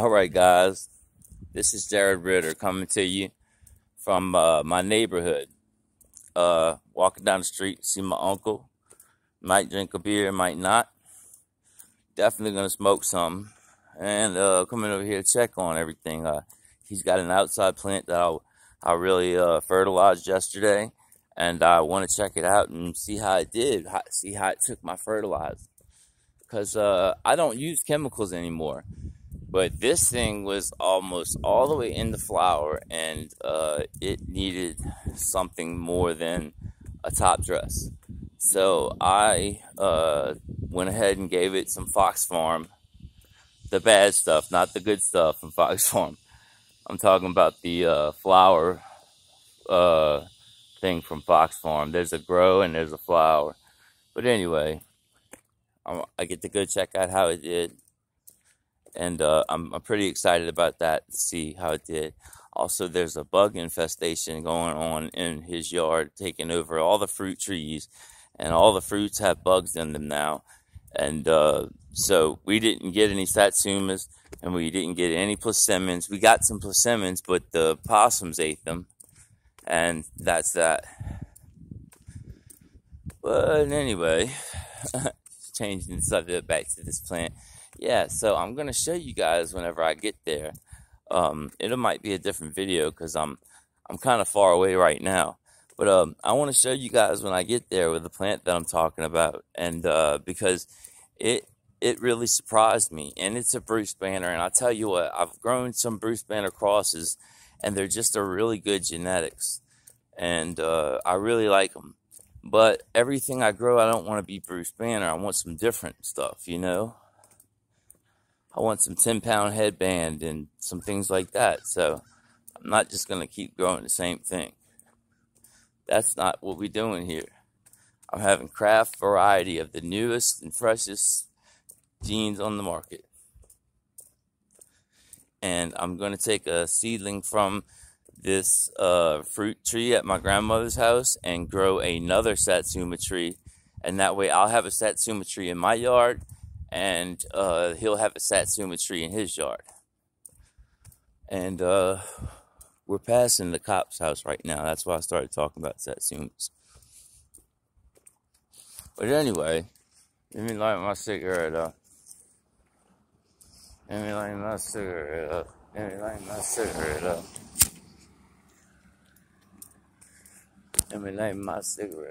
All right, guys. This is Jared Ritter coming to you from uh, my neighborhood. Uh, walking down the street, see my uncle. Might drink a beer, might not. Definitely gonna smoke some, and uh, coming over here to check on everything. Uh, he's got an outside plant that I I really uh, fertilized yesterday, and I want to check it out and see how it did. See how it took my fertilizer, because uh, I don't use chemicals anymore. But this thing was almost all the way in the flower, and uh, it needed something more than a top dress. So I uh, went ahead and gave it some Fox Farm, the bad stuff, not the good stuff from Fox Farm. I'm talking about the uh, flower uh, thing from Fox Farm. There's a grow and there's a flower. But anyway, I get to go check out how it did and uh, I'm, I'm pretty excited about that to see how it did. Also, there's a bug infestation going on in his yard, taking over all the fruit trees, and all the fruits have bugs in them now. And uh, so we didn't get any satsumas, and we didn't get any persimmons. We got some persimmons, but the possums ate them, and that's that. But anyway, changing the subject back to this plant yeah, so I'm gonna show you guys whenever I get there. Um, it might be a different video because I'm I'm kind of far away right now. But um, I want to show you guys when I get there with the plant that I'm talking about, and uh, because it it really surprised me, and it's a Bruce Banner, and I tell you what, I've grown some Bruce Banner crosses, and they're just a really good genetics, and uh, I really like them. But everything I grow, I don't want to be Bruce Banner. I want some different stuff, you know. I want some 10 pound headband and some things like that. So I'm not just going to keep growing the same thing. That's not what we're doing here. I'm having craft variety of the newest and freshest genes on the market. And I'm going to take a seedling from this uh, fruit tree at my grandmother's house and grow another satsuma tree. And that way I'll have a satsuma tree in my yard and uh, he'll have a satsuma tree in his yard. And uh, we're passing the cop's house right now. That's why I started talking about satsumas. But anyway, let me light my cigarette up. Let me light my cigarette up. Let me light my cigarette up. Let me light my cigarette.